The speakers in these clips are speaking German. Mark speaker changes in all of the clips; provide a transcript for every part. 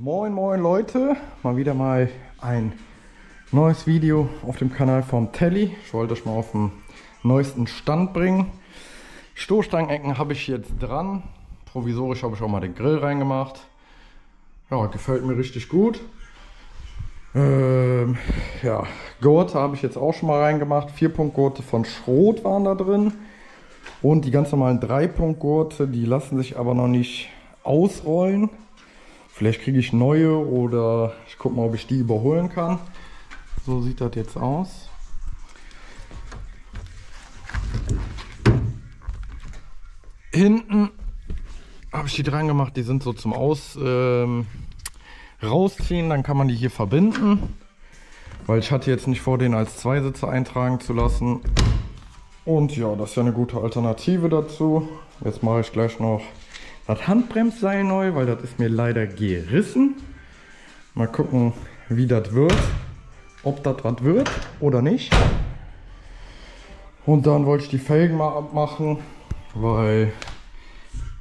Speaker 1: Moin moin Leute, mal wieder mal ein neues Video auf dem Kanal vom Telly. Ich wollte euch mal auf den neuesten Stand bringen. Stoßstangenecken habe ich jetzt dran. Provisorisch habe ich auch mal den Grill reingemacht. Ja, gefällt mir richtig gut. Ähm, ja, Gurte habe ich jetzt auch schon mal reingemacht. Vierpunktgurte von Schrot waren da drin. Und die ganz normalen Dreipunktgurte, die lassen sich aber noch nicht ausrollen. Vielleicht kriege ich neue oder ich gucke mal, ob ich die überholen kann. So sieht das jetzt aus. Hinten habe ich die dran gemacht, die sind so zum Aus ähm, rausziehen, dann kann man die hier verbinden. Weil ich hatte jetzt nicht vor, den als Zweisitzer eintragen zu lassen. Und ja, das ist ja eine gute Alternative dazu. Jetzt mache ich gleich noch das Handbremsseil neu, weil das ist mir leider gerissen. Mal gucken, wie das wird. Ob das was wird oder nicht. Und dann wollte ich die Felgen mal abmachen, weil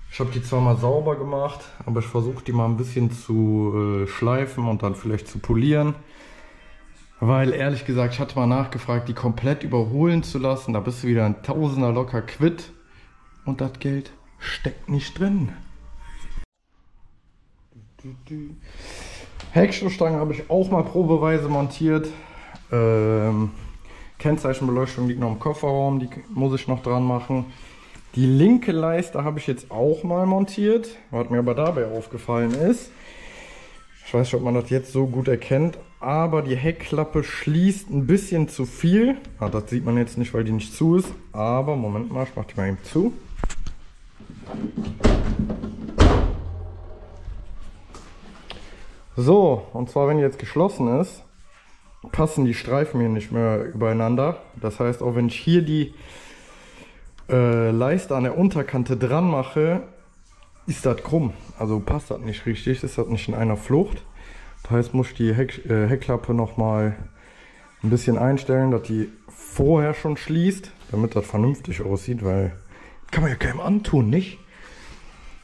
Speaker 1: ich habe die zwar mal sauber gemacht, aber ich versuche die mal ein bisschen zu äh, schleifen und dann vielleicht zu polieren. Weil ehrlich gesagt, ich hatte mal nachgefragt, die komplett überholen zu lassen. Da bist du wieder ein Tausender locker quitt. Und das Geld steckt nicht drin. Heckstoßstange habe ich auch mal probeweise montiert. Ähm, Kennzeichenbeleuchtung liegt noch im Kofferraum, die muss ich noch dran machen. Die linke Leiste habe ich jetzt auch mal montiert, was mir aber dabei aufgefallen ist. Ich weiß nicht, ob man das jetzt so gut erkennt, aber die Heckklappe schließt ein bisschen zu viel. Ah, das sieht man jetzt nicht, weil die nicht zu ist. Aber, Moment mal, ich mache die mal eben zu. So, und zwar wenn jetzt geschlossen ist, passen die Streifen hier nicht mehr übereinander. Das heißt, auch wenn ich hier die äh, Leiste an der Unterkante dran mache, ist das krumm. Also passt das nicht richtig, ist das nicht in einer Flucht. Das heißt, muss ich die Heck, äh, Heckklappe nochmal ein bisschen einstellen, dass die vorher schon schließt, damit das vernünftig aussieht, weil kann man ja keinem antun, nicht?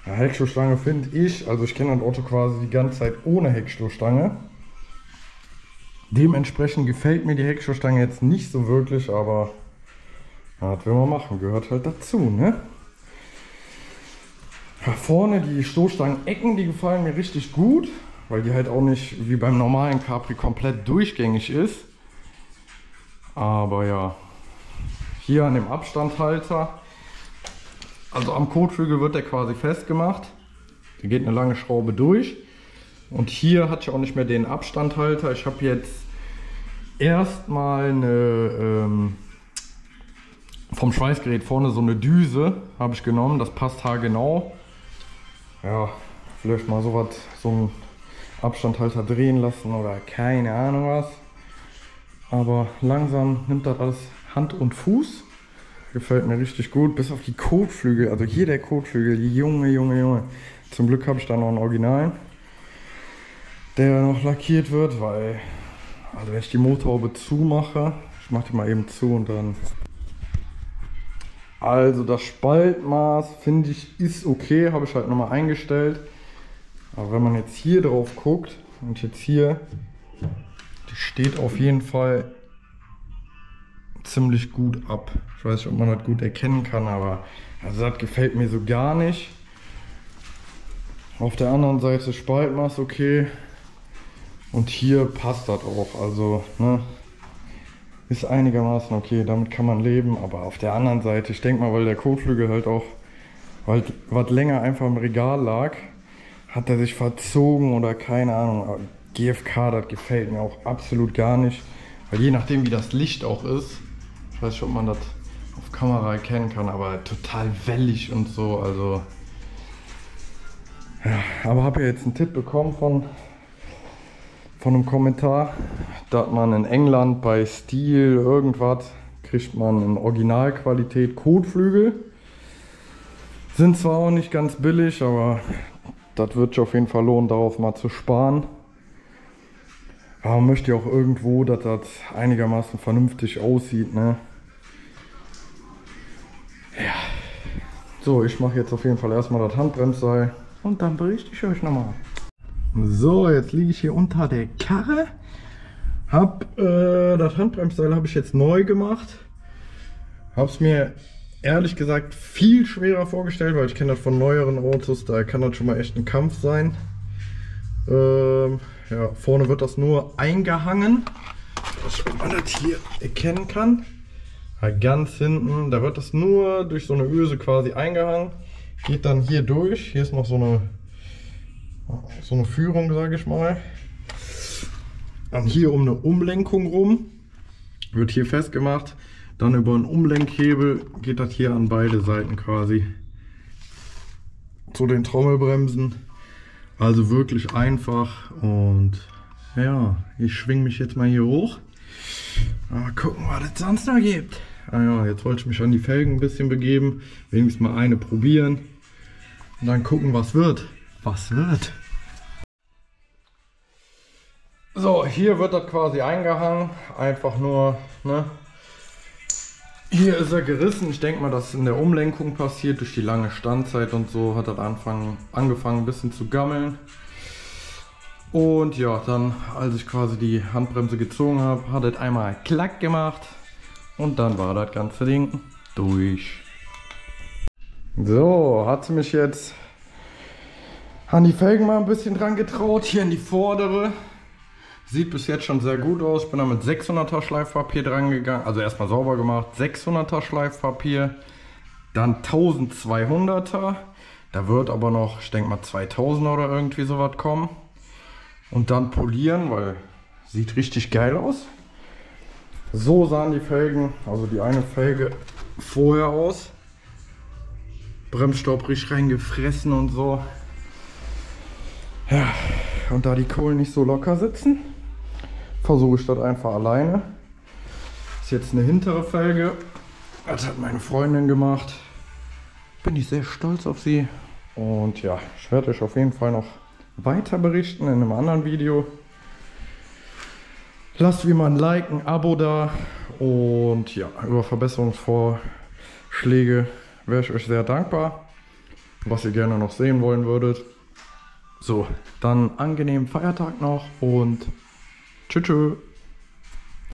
Speaker 1: Ja, Heckstoßstange finde ich, also ich kenne das Auto quasi die ganze Zeit ohne Heckstoßstange. Dementsprechend gefällt mir die Heckstoßstange jetzt nicht so wirklich, aber ja, das will man machen, gehört halt dazu, ne? Ja, vorne die Stoßstangen-Ecken, die gefallen mir richtig gut, weil die halt auch nicht wie beim normalen Capri komplett durchgängig ist. Aber ja, hier an dem Abstandhalter also am Kotflügel wird der quasi festgemacht. Da geht eine lange Schraube durch. Und hier hat ich auch nicht mehr den Abstandhalter. Ich habe jetzt erstmal eine ähm, vom Schweißgerät vorne so eine Düse habe ich genommen. Das passt haargenau. Ja, vielleicht mal so was, so einen Abstandhalter drehen lassen oder keine Ahnung was. Aber langsam nimmt das alles Hand und Fuß. Gefällt mir richtig gut, bis auf die Kotflügel. Also hier der Kotflügel, Junge, Junge, Junge. Zum Glück habe ich da noch einen Original, der noch lackiert wird, weil, also wenn ich die Motorhaube zumache, ich mache die mal eben zu und dann... Also das Spaltmaß, finde ich, ist okay, habe ich halt nochmal eingestellt. Aber wenn man jetzt hier drauf guckt und jetzt hier, die steht auf jeden Fall ziemlich gut ab. Ich weiß nicht, ob man das gut erkennen kann, aber also das gefällt mir so gar nicht. Auf der anderen Seite Spaltmaß okay. Und hier passt das auch. Also, ne, ist einigermaßen okay. Damit kann man leben. Aber auf der anderen Seite, ich denke mal, weil der Kotflügel halt auch, weil was länger einfach im Regal lag, hat er sich verzogen oder keine Ahnung. GFK, das gefällt mir auch absolut gar nicht. Weil je nachdem, wie das Licht auch ist, weiß nicht, ob man das auf Kamera erkennen kann, aber total wellig und so. Also ja, aber habe ja jetzt einen Tipp bekommen von, von einem Kommentar, dass man in England bei Stil irgendwas kriegt man in Originalqualität Kotflügel. Sind zwar auch nicht ganz billig, aber das wird sich auf jeden Fall lohnen, darauf mal zu sparen. Aber man möchte ja auch irgendwo, dass das einigermaßen vernünftig aussieht, ne? So, ich mache jetzt auf jeden Fall erstmal das Handbremsseil und dann berichte ich euch nochmal. So, jetzt liege ich hier unter der Karre. Hab äh, das Handbremsteil habe ich jetzt neu gemacht. Hab's mir ehrlich gesagt viel schwerer vorgestellt, weil ich kenne das von neueren Autos, da kann das schon mal echt ein Kampf sein. Ähm, ja, vorne wird das nur eingehangen, dass man das hier erkennen kann. Ganz hinten, da wird das nur durch so eine Öse quasi eingehangen. Geht dann hier durch. Hier ist noch so eine, so eine Führung, sage ich mal. Dann hier um eine Umlenkung rum. Wird hier festgemacht. Dann über einen Umlenkhebel geht das hier an beide Seiten quasi zu den Trommelbremsen. Also wirklich einfach und ja, ich schwinge mich jetzt mal hier hoch. Mal gucken, was es sonst noch gibt. Ah ja, jetzt wollte ich mich an die Felgen ein bisschen begeben. Wenigstens mal eine probieren. Und dann gucken, was wird. Was wird. So, hier wird das quasi eingehangen. Einfach nur, ne? Hier ist er gerissen. Ich denke mal, dass in der Umlenkung passiert. Durch die lange Standzeit und so hat er angefangen, angefangen ein bisschen zu gammeln. Und ja, dann, als ich quasi die Handbremse gezogen habe, hat es einmal klack gemacht. Und dann war das ganze Ding durch. So, hat sie mich jetzt an die Felgen mal ein bisschen dran getraut. Hier in die vordere. Sieht bis jetzt schon sehr gut aus. Ich bin da mit 600er Schleifpapier dran gegangen. Also erstmal sauber gemacht. 600er Schleifpapier. Dann 1200er. Da wird aber noch, ich denke mal 2000er oder irgendwie sowas kommen. Und dann polieren, weil sieht richtig geil aus. So sahen die Felgen, also die eine Felge vorher aus. Bremsstaub richtig reingefressen und so. Ja, und da die Kohlen nicht so locker sitzen, versuche ich das einfach alleine. Ist jetzt eine hintere Felge. Das hat meine Freundin gemacht. Bin ich sehr stolz auf sie. Und ja, ich werde euch auf jeden Fall noch weiter berichten in einem anderen Video. Lasst wie man ein Like, ein Abo da und ja, über Verbesserungsvorschläge wäre ich euch sehr dankbar, was ihr gerne noch sehen wollen würdet. So, dann angenehmen Feiertag noch und tschüss. tschüss.